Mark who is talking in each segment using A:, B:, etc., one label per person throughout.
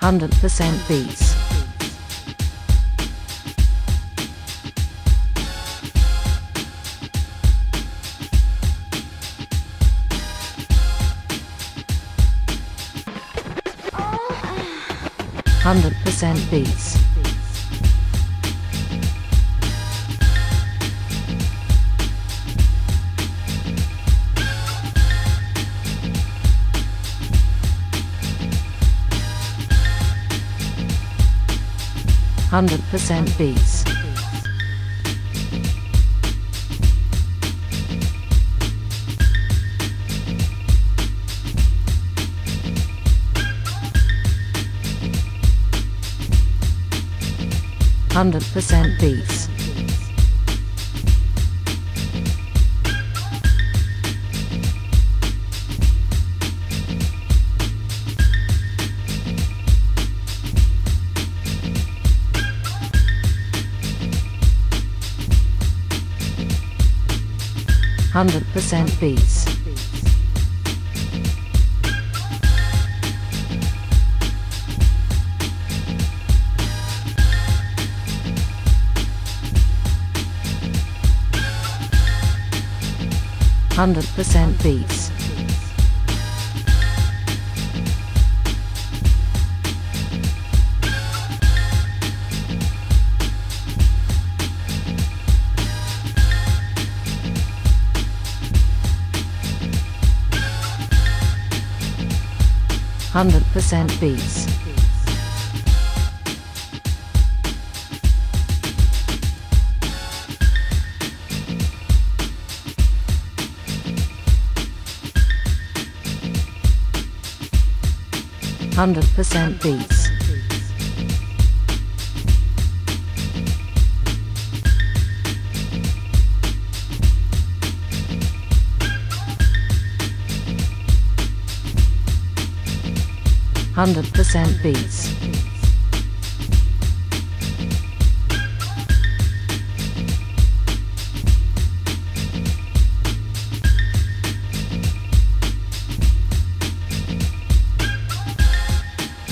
A: 100% beats. Hundred percent beats. Hundred percent beats. Hundred percent beats. Hundred percent beats. Hundred percent beats. Hundred percent beats. Hundred percent beats. Hundred percent beats.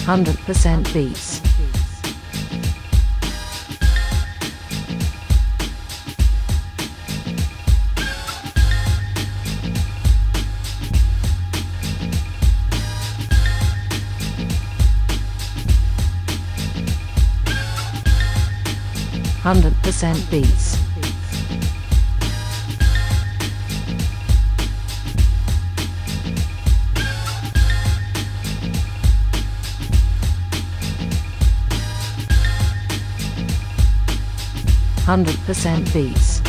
A: Hundred percent beats. Hundred percent beats. Hundred percent beats.